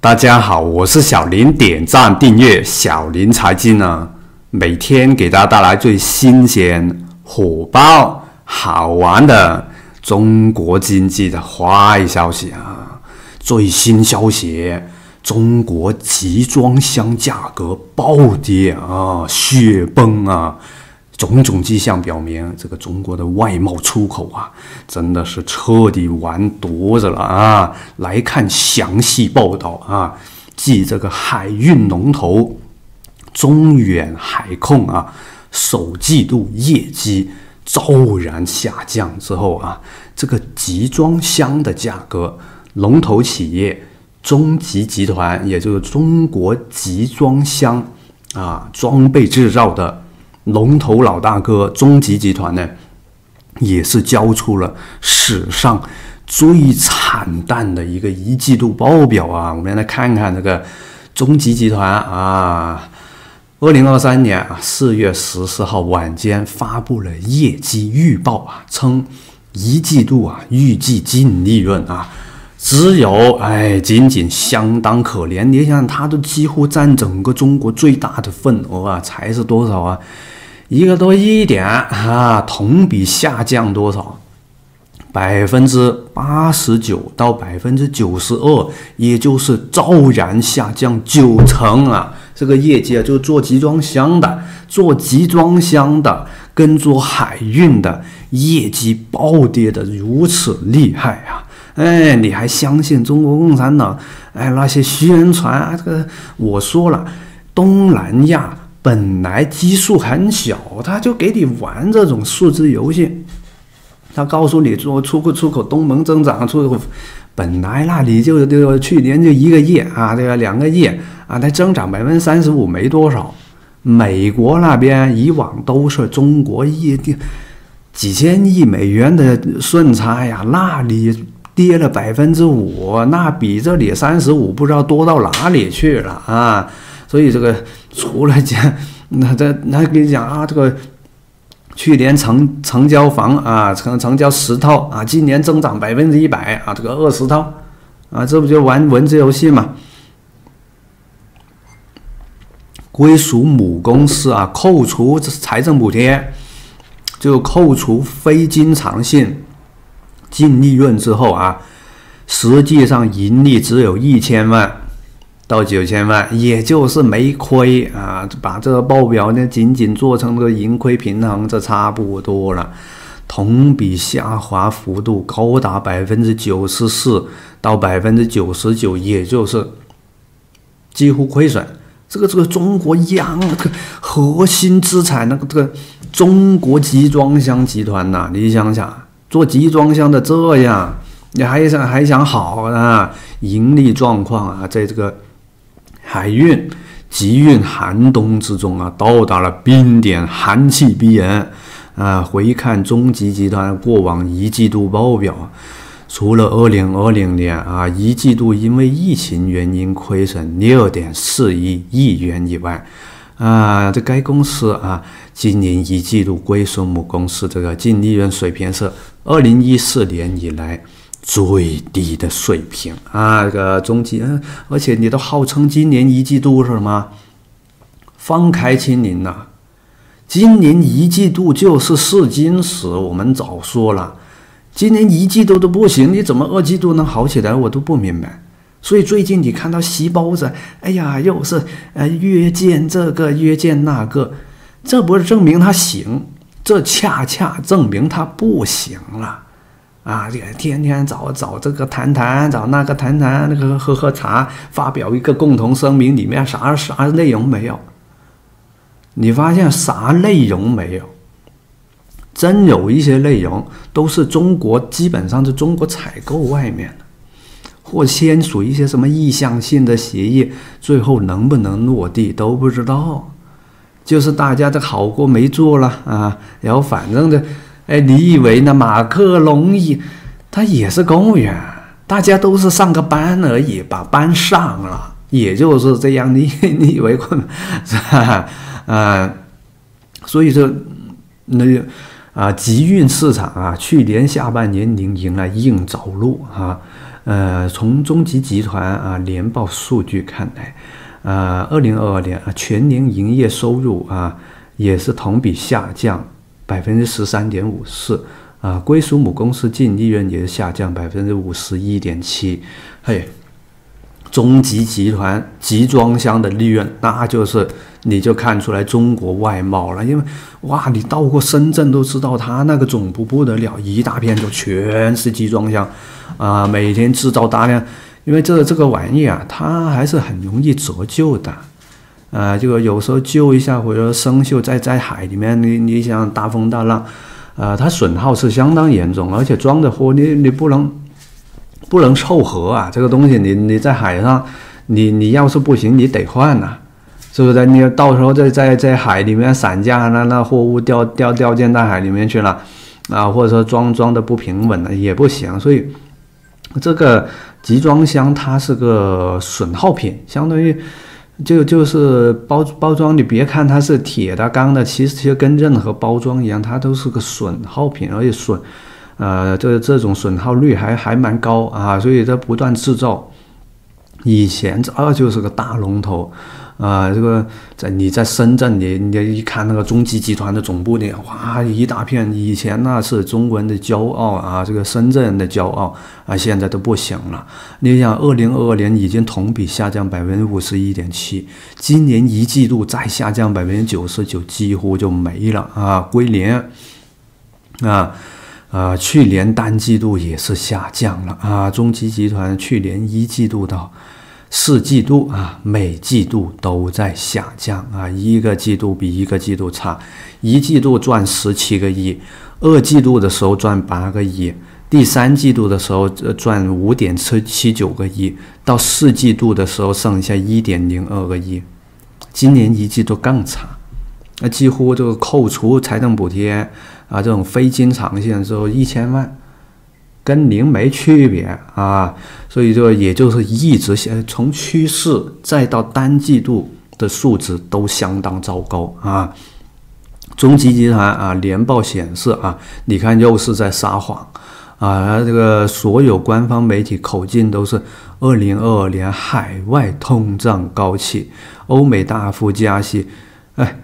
大家好，我是小林，点赞订阅小林财经呢，每天给大家带来最新鲜、火爆、好玩的中国经济的坏消息啊！最新消息，中国集装箱价格暴跌啊，雪崩啊！种种迹象表明，这个中国的外贸出口啊，真的是彻底完犊子了啊！来看详细报道啊，继这个海运龙头中远海控啊，首季度业绩骤然下降之后啊，这个集装箱的价格，龙头企业中集集团，也就是中国集装箱啊装备制造的。龙头老大哥中集集团呢，也是交出了史上最惨淡的一个一季度报表啊！我们来看看这个中集集团啊，二零二三年啊四月十四号晚间发布了业绩预报啊，称一季度啊预计净利润啊。只有哎，仅仅相当可怜。你想，它都几乎占整个中国最大的份额啊，才是多少啊？一个多亿点啊，同比下降多少？百分之八十九到百分之九十二，也就是骤然下降九成啊！这个业绩啊，就做集装箱的，做集装箱的跟做海运的业绩暴跌的如此厉害啊！哎，你还相信中国共产党？哎，那些宣传啊，这个我说了，东南亚。本来基数很小，他就给你玩这种数字游戏。他告诉你说出口出口东盟增长出口，本来那里就就去年就一个亿啊，这个两个亿啊，它增长百分之三十五没多少。美国那边以往都是中国亿的几千亿美元的顺差呀，那里跌了百分之五，那比这里三十五不知道多到哪里去了啊。所以这个除了讲，那这那跟你讲啊，这个去年成成交房啊，成成交十套啊，今年增长百分之一百啊，这个二十套啊，这不就玩文字游戏嘛？归属母公司啊，扣除财政补贴，就扣除非经常性净利润之后啊，实际上盈利只有一千万。到九千万，也就是没亏啊！把这个报表呢，仅仅做成这个盈亏平衡，这差不多了。同比下滑幅度高达百分之九十四到百分之九十九，也就是几乎亏损。这个这个中国央那个核心资产那个这个中国集装箱集团呐，你想想，做集装箱的这样，你还想还想好啊？盈利状况啊，在这个。海运集运寒冬之中啊，到达了冰点，寒气逼人啊！回看中集集团过往一季度报表，除了二零二零年啊一季度因为疫情原因亏损六点四一亿元以外，啊，这该公司啊今年一季度归属母公司这个净利润水平是二零一四年以来。最低的水平啊，这个中期，而且你都号称今年一季度是什么？放开清零呐，今年一季度就是试金石。我们早说了，今年一季度都不行，你怎么二季度能好起来？我都不明白。所以最近你看到细包子，哎呀，又是呃约见这个约见那个，这不是证明他行，这恰恰证明他不行了。啊，这个天天找找这个谈谈，找那个谈谈，那个喝喝茶，发表一个共同声明，里面啥啥内容没有？你发现啥内容没有？真有一些内容都是中国，基本上是中国采购外面的，或签署一些什么意向性的协议，最后能不能落地都不知道。就是大家的好过没做了啊，然后反正的。哎，你以为呢？马克龙也，他也是公务员，大家都是上个班而已，把班上了，也就是这样。你 你以为困是吧？啊，所以说那啊，集运市场啊，去年下半年您迎来硬着陆啊，呃，从中集集团啊年报数据看来，呃，二零二二年啊全年营业收入啊也是同比下降百分之十三点五四啊，归属母公司净利润也是下降百分之五十一点七，嘿。中集集团集装箱的利润，那就是你就看出来中国外贸了。因为哇，你到过深圳都知道，它那个总部不得了，一大片就全是集装箱，啊，每天制造大量。因为这这个玩意啊，它还是很容易折旧的，啊，就有时候救一下或者生锈在在海里面，你你想大风大浪，啊，它损耗是相当严重，而且装的货你你不能。不能凑合啊！这个东西，你你在海上，你你要是不行，你得换呐，是不是？你到时候在在在海里面散架，那那货物掉掉掉进大海里面去了，啊，或者说装装的不平稳了也不行。所以这个集装箱它是个损耗品，相当于就就是包包装。你别看它是铁的、钢的，其实其实跟任何包装一样，它都是个损耗品，而且损。呃，这这种损耗率还还蛮高啊，所以它不断制造。以前这就是个大龙头，啊，这个在你在深圳，你你一看那个中集集团的总部里，哇，一大片。以前那是中国人的骄傲啊，这个深圳人的骄傲啊，现在都不行了。你想，二零二二年已经同比下降百分之五十一点七，今年一季度再下降百分之九十九，几乎就没了啊，归零啊。啊，去年单季度也是下降了啊。中集集团去年一季度到四季度啊，每季度都在下降啊，一个季度比一个季度差。一季度赚十七个亿，二季度的时候赚八个亿，第三季度的时候赚五点七七九个亿，到四季度的时候剩下一点零二个亿。今年一季度更差，那几乎就扣除财政补贴。啊，这种非经常性之后一千万，跟零没区别啊，所以就也就是一直现从趋势再到单季度的数值都相当糟糕啊。中集集团啊，年报显示啊，你看又是在撒谎啊，这个所有官方媒体口径都是二零二二年海外通胀高企，欧美大幅加息，哎。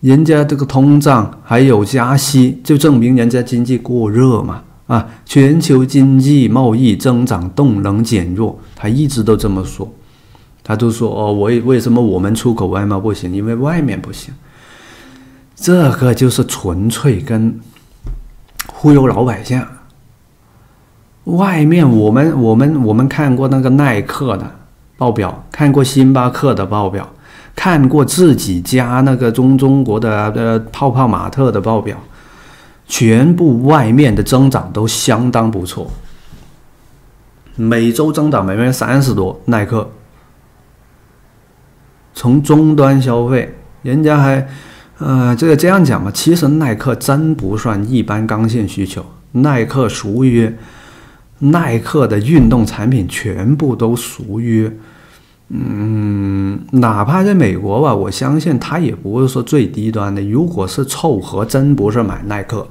人家这个通胀还有加息，就证明人家经济过热嘛？啊，全球经济贸易增长动能减弱，他一直都这么说。他都说哦，为为什么我们出口外贸不行？因为外面不行。这个就是纯粹跟忽悠老百姓。外面我们我们我们看过那个耐克的报表，看过星巴克的报表。看过自己家那个中中国的呃泡泡玛特的报表，全部外面的增长都相当不错，每周增长百分之三十多。耐克从终端消费，人家还呃这个这样讲吧，其实耐克真不算一般刚性需求，耐克属于耐克的运动产品全部都属于。嗯，哪怕在美国吧，我相信他也不是说最低端的。如果是凑合，真不是买耐克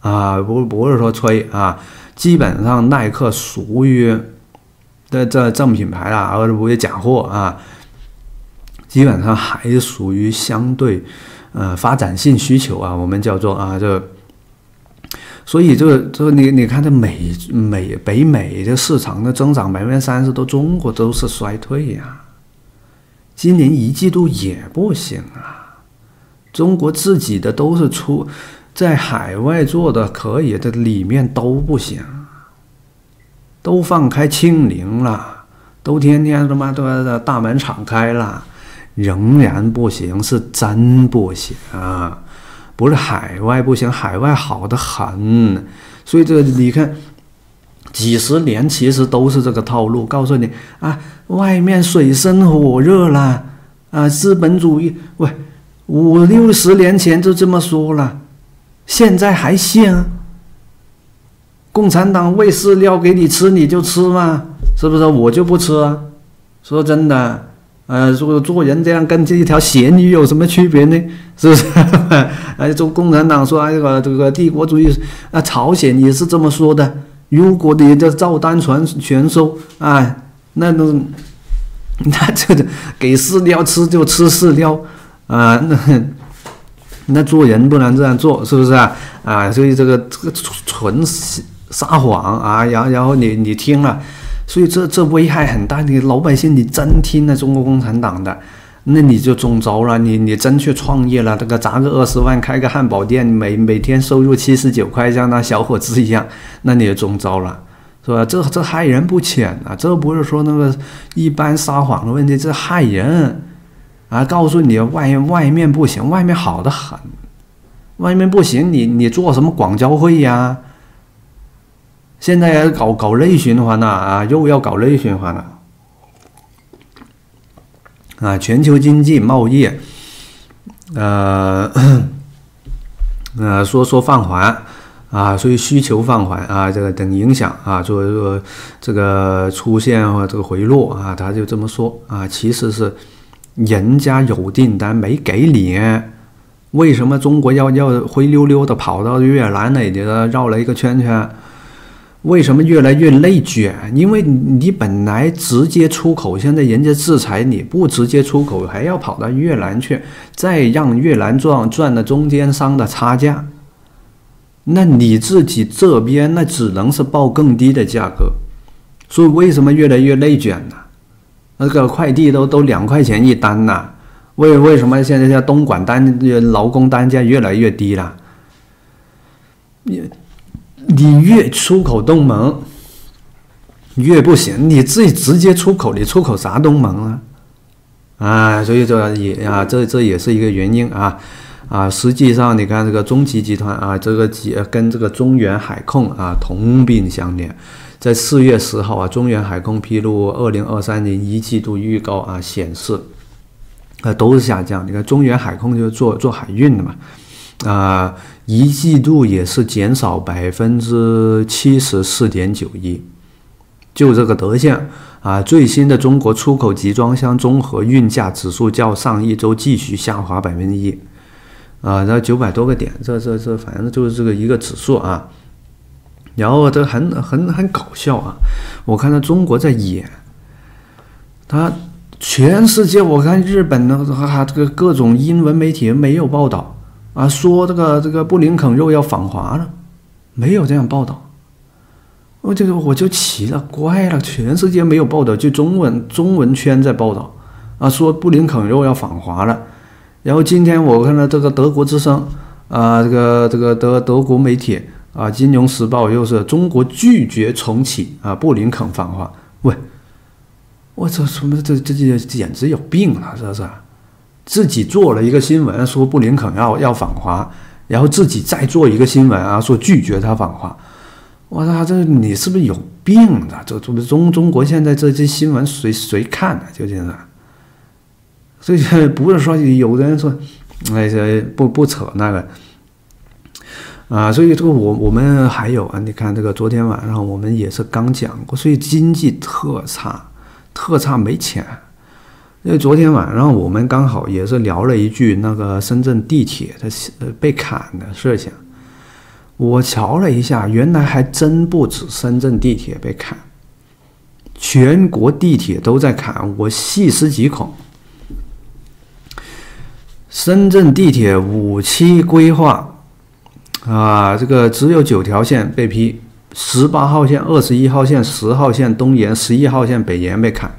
啊，不不是说吹啊，基本上耐克属于的这正品牌啦，而不是假货啊。基本上还属于相对呃发展性需求啊，我们叫做啊这。所以，这个这个，你你看，这美美北美的市场的增长百分之三十多，中国都是衰退呀。今年一季度也不行啊。中国自己的都是出在海外做的可以的，里面都不行，都放开清零了，都天天他妈的大门敞开了，仍然不行，是真不行啊。不是海外不行，海外好的很，所以这个你看，几十年其实都是这个套路。告诉你啊，外面水深火热了啊，资本主义喂，五六十年前就这么说了，现在还信？共产党喂饲料给你吃，你就吃吗？是不是？我就不吃啊！说真的。呃，说做人这样跟这一条咸鱼有什么区别呢？是不是？哎，中共产党说啊，这个这个帝国主义啊，朝鲜也是这么说的如果你的照单全全收啊，那都 那这个给饲料吃就吃饲料啊，那那做人不能这样做，是不是啊？啊，所以这个这个纯撒谎啊，然后然后你你听了，所以这这危害很大。你老百姓你真听了中国共产党的，那你就中招了。你你真去创业了，这个砸个二十万开个汉堡店，每每天收入七十九块，像那小伙子一样，那你也中招了，是吧？这这害人不浅啊！这不是说那个一般撒谎的问题，这害人啊！告诉你外外面不行，外面好的很，外面不行，你你做什么广交会呀？现在要搞搞内循环了啊，又要搞内循环了啊！全球经济贸易，呃，呃，说说放缓啊，所以需求放缓啊，这个等影响啊，作为说这个出现这个回落啊，他就这么说啊，其实是人家有订单没给你，为什么中国要要灰溜溜的跑到越南那里绕了一个圈圈？为什么越来越内卷？因为你本来直接出口，现在人家制裁你不直接出口，还要跑到越南去，再让越南赚赚了中间商的差价，那你自己这边那只能是报更低的价格。所以为什么越来越内卷呢？那个快递都都两块钱一单呐？为为什么现在在东莞单劳工单价越来越低了？你。你越出口东盟，越不行。你自己直接出口，你出口啥东盟啊？啊，所以说也啊，这这也是一个原因啊啊。实际上，你看这个中集集团啊，这个集跟这个中原海控啊同病相怜。在四月十号啊，中原海控披露二零二三年一季度预告啊，显示啊都是下降。你看中原海控就是做做海运的嘛。啊，一季度也是减少百分之七十四点九一，就这个德性啊。最新的中国出口集装箱综合运价指数较上一周继续下滑百分之一，啊，然后九百多个点，这这这，反正就是这个一个指数啊。然后这很很很搞笑啊，我看到中国在演，他全世界我看日本的哈这个各种英文媒体没有报道。啊，说这个这个布林肯又要访华了，没有这样报道。我这个我就奇了怪了，全世界没有报道，就中文中文圈在报道。啊，说布林肯又要访华了。然后今天我看到这个德国之声，啊，这个这个德德国媒体啊，《金融时报》又是中国拒绝重启啊布林肯访华。喂，我操什么这这这简直有病了，是不是？自己做了一个新闻，说布林肯要要访华，然后自己再做一个新闻啊，说拒绝他访华。我操，这你是不是有病的？这这中中国现在这些新闻谁谁看呢？究竟是？所以不是说有人说，那些不不扯那个啊。所以这个我我们还有啊，你看这个昨天晚上我们也是刚讲过，所以经济特差，特差没钱。因为昨天晚上我们刚好也是聊了一句那个深圳地铁的被砍的事情，我瞧了一下，原来还真不止深圳地铁被砍，全国地铁都在砍。我细思极恐，深圳地铁五期规划啊，这个只有九条线被批，十八号线、二十一号线、十号线东延、十一号线北延被砍。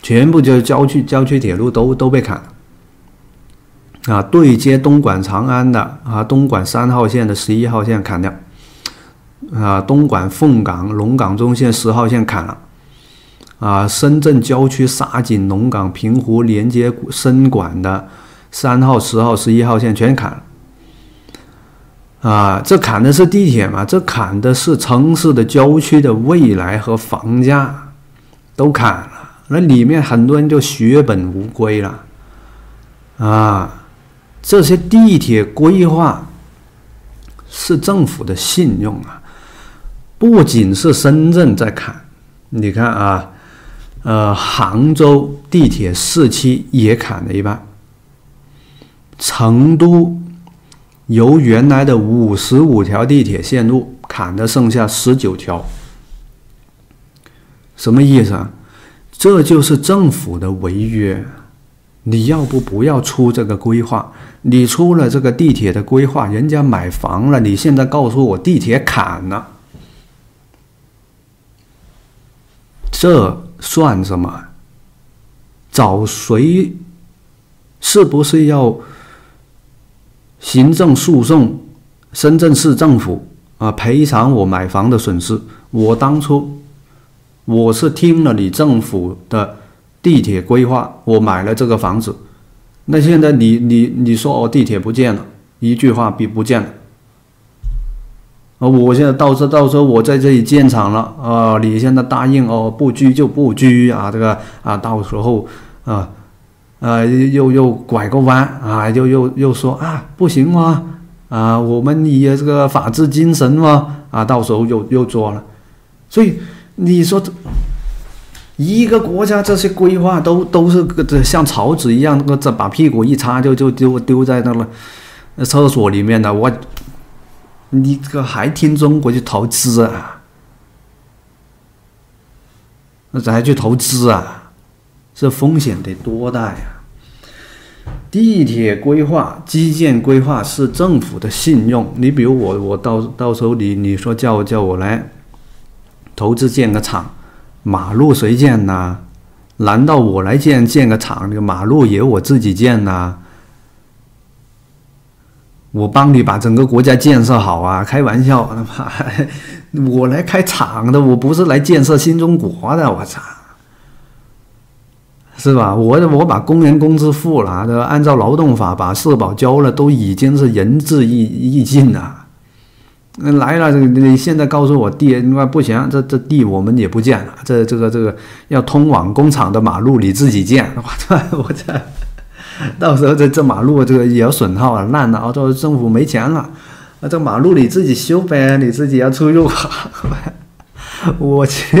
全部就是郊区郊区铁路都都被砍了啊！对接东莞长安的啊，东莞三号线的十一号线砍掉啊，东莞凤岗龙岗中线十号线砍了啊，深圳郊区沙井龙岗平湖连接深莞的三号十号十一号线全砍了啊！这砍的是地铁嘛？这砍的是城市的郊区的未来和房价都砍了。那里面很多人就血本无归了，啊，这些地铁规划是政府的信用啊，不仅是深圳在砍，你看啊，呃，杭州地铁四期也砍了一半，成都由原来的五十五条地铁线路砍的剩下十九条，什么意思啊？这就是政府的违约。你要不不要出这个规划？你出了这个地铁的规划，人家买房了，你现在告诉我地铁砍了，这算什么？找谁？是不是要行政诉讼深圳市政府啊赔偿我买房的损失？我当初我是听了你政府的。地铁规划，我买了这个房子，那现在你你你说哦，地铁不见了，一句话比不见了。啊，我现在到时到时候我在这里建厂了啊，你现在答应哦，不居就不居啊，这个啊，到时候啊啊又又拐个弯啊，又又又说啊不行吗？啊，我们以这个法治精神吗？啊，到时候又又做了，所以你说这。一个国家这些规划都都是个这像草纸一样，那个这把屁股一擦就就丢丢在那了，厕所里面的。我，你这个还听中国去投资啊？那咱还去投资啊？这风险得多大呀？地铁规划、基建规划是政府的信用。你比如我，我到到时候你你说叫叫我来投资建个厂。马路谁建呢？难道我来建建个厂，那个马路也我自己建呢？我帮你把整个国家建设好啊！开玩笑，他妈，我来开厂的，我不是来建设新中国的，我操，是吧？我我把工人工资付了，按照劳动法把社保交了，都已经是仁至义义尽了。那来了，你现在告诉我地，那不行，这这地我们也不建了。这这个这个要通往工厂的马路你自己建，我操，我操，到时候这这马路这个也要损耗了，烂了，到时候政府没钱了，那这马路你自己修呗，你自己要出入。我去，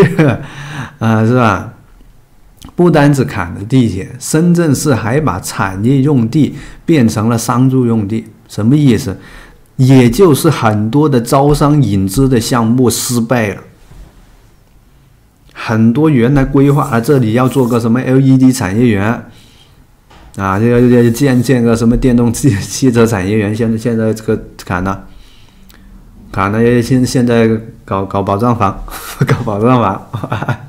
啊，是吧？不单只砍了地铁，深圳市还把产业用地变成了商住用地，什么意思？也就是很多的招商引资的项目失败了，很多原来规划啊，这里要做个什么 LED 产业园，啊，要要建建个什么电动汽汽车产业园，现在现在这个砍了，砍了，现现在搞搞保障房，搞保障房。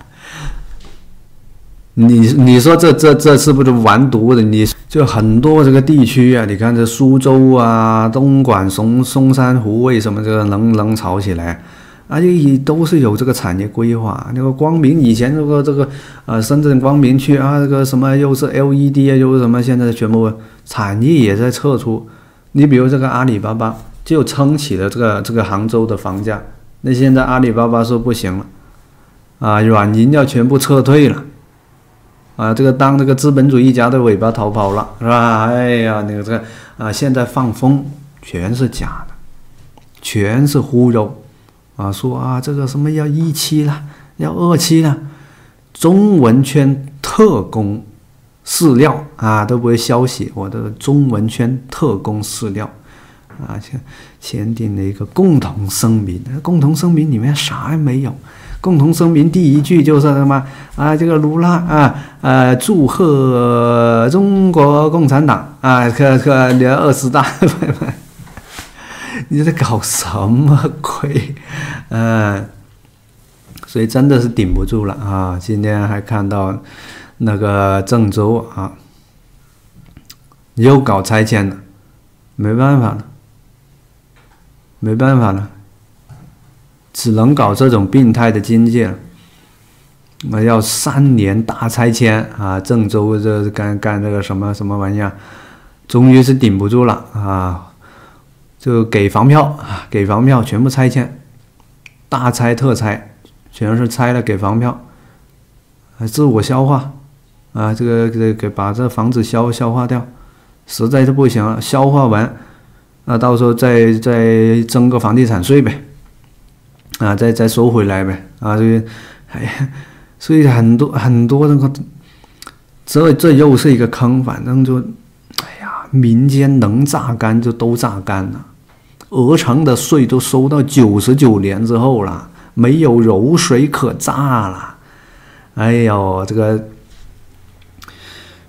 你你说这这这是不是完犊子？你就很多这个地区啊，你看这苏州啊、东莞、松松山湖，为什么这个能能炒起来？啊，也都是有这个产业规划。那个光明以前这个这个呃，深圳光明区啊，这个什么又是 LED 啊，又是什么？现在全部产业也在撤出。你比如这个阿里巴巴就撑起了这个这个杭州的房价。那现在阿里巴巴说不行了，啊，软银要全部撤退了。啊，这个当这个资本主义家的尾巴逃跑了，是吧？哎呀，那个这个啊，现在放风全是假的，全是忽悠啊！说啊，这个什么要一期了，要二期了，中文圈特工饲料啊，都不会消息，我的中文圈特工饲料啊，签签订了一个共同声明，共同声明里面啥也没有。共同声明第一句就是什么啊？这个卢拉啊，呃，祝贺中国共产党啊，可可连二十大，你在搞什么鬼？嗯，所以真的是顶不住了啊！今天还看到那个郑州啊，又搞拆迁了，没办法了，没办法了。只能搞这种病态的经济了。我要三年大拆迁啊！郑州这干干这个什么什么玩意儿，终于是顶不住了啊！就给房票啊，给房票，全部拆迁，大拆特拆，全是拆了给房票，自我消化啊！这个给给把这房子消消化掉，实在是不行了，消化完，那到时候再再征个房地产税呗。啊，再再收回来呗！啊，这个，哎呀，所以很多很多那个，这这又是一个坑。反正就，哎呀，民间能榨干就都榨干了，鹅城的税都收到九十九年之后了，没有油水可榨了。哎呦，这个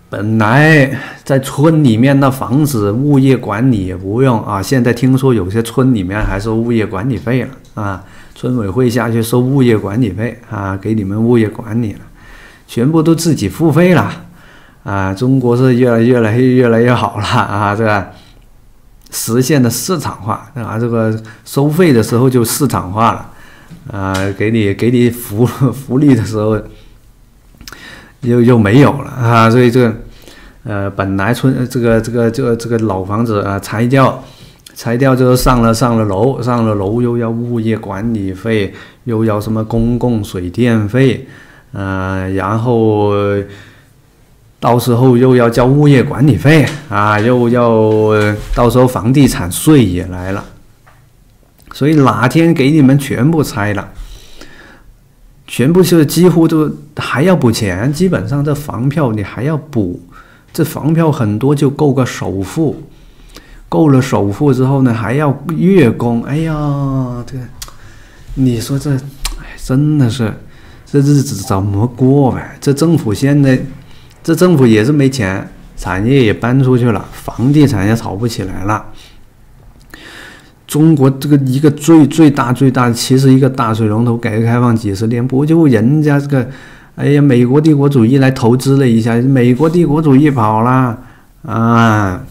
本来在村里面的房子，物业管理也不用啊。现在听说有些村里面还收物业管理费了啊，村委会下去收物业管理费啊，给你们物业管理了，全部都自己付费了啊。中国是越来越来越来越好了啊，这个。实现的市场化啊，这个收费的时候就市场化了，啊，给你给你福福利的时候又又没有了啊，所以这个呃，本来村这个这个这个这个老房子啊拆掉，拆掉之后上了上了楼，上了楼又要物业管理费，又要什么公共水电费，呃，然后。到时候又要交物业管理费啊，又要到时候房地产税也来了，所以哪天给你们全部拆了，全部是几乎都还要补钱，基本上这房票你还要补，这房票很多就够个首付，够了首付之后呢还要月供，哎呀，这个你说这，哎，真的是这日子怎么过呗？这政府现在。这政府也是没钱，产业也搬出去了，房地产也炒不起来了。中国这个一个最最大最大，其实一个大水龙头，改革开放几十年，不就人家这个，哎呀，美国帝国主义来投资了一下，美国帝国主义跑了啊！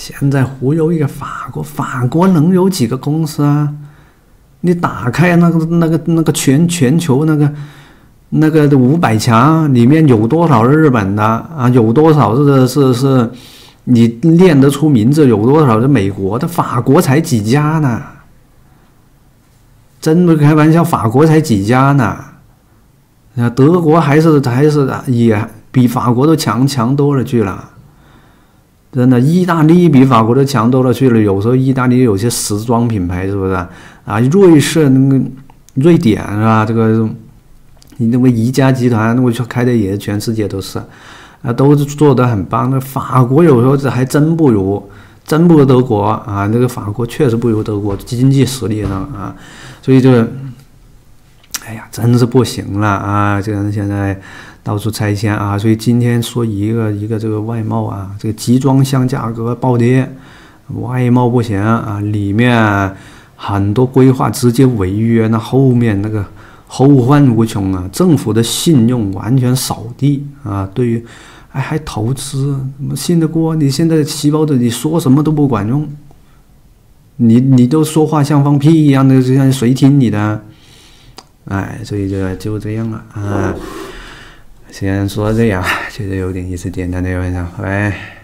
现在忽悠一个法国，法国能有几个公司啊？你打开那个那个那个全全球那个。那个五百强里面有多少日本的啊？有多少是是是，你念得出名字？有多少是美国的？法国才几家呢？真不开玩笑，法国才几家呢？啊，德国还是还是也比法国都强强多了去了。真的，意大利比法国都强多了去了。有时候意大利有些时装品牌是不是啊？瑞士那个瑞典是吧？这个。你那个宜家集团，我去开的也是全世界都是，啊，都是做的很棒。那法国有时候这还真不如，真不如德国啊。那个法国确实不如德国经济实力上啊，所以就，哎呀，真是不行了啊！这个人现在到处拆迁啊，所以今天说一个一个这个外贸啊，这个集装箱价格暴跌，外贸不行啊，里面很多规划直接违约，那后面那个。后患无穷啊！政府的信用完全扫地啊！对于，哎，还投资，怎么信得过？你现在细胞的，你说什么都不管用，你你都说话像放屁一样的，就像谁听你的？哎，所以就就这样了啊！先说到这样，觉得有点意思，简单的分享，拜拜。